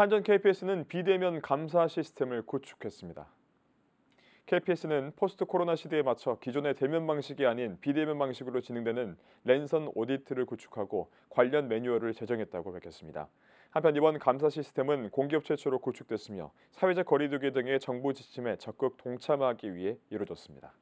한전 KPS는 비대면 감사 시스템을 구축했습니다. KPS는 포스트 코로나 시대에 맞춰 기존의 대면 방식이 아닌 비대면 방식으로 진행되는 랜선 오디트를 구축하고 관련 매뉴얼을 제정했다고 밝혔습니다. 한편 이번 감사 시스템은 공기업 최초로 구축됐으며 사회적 거리두기 등의 정부 지침에 적극 동참하기 위해 이루어졌습니다.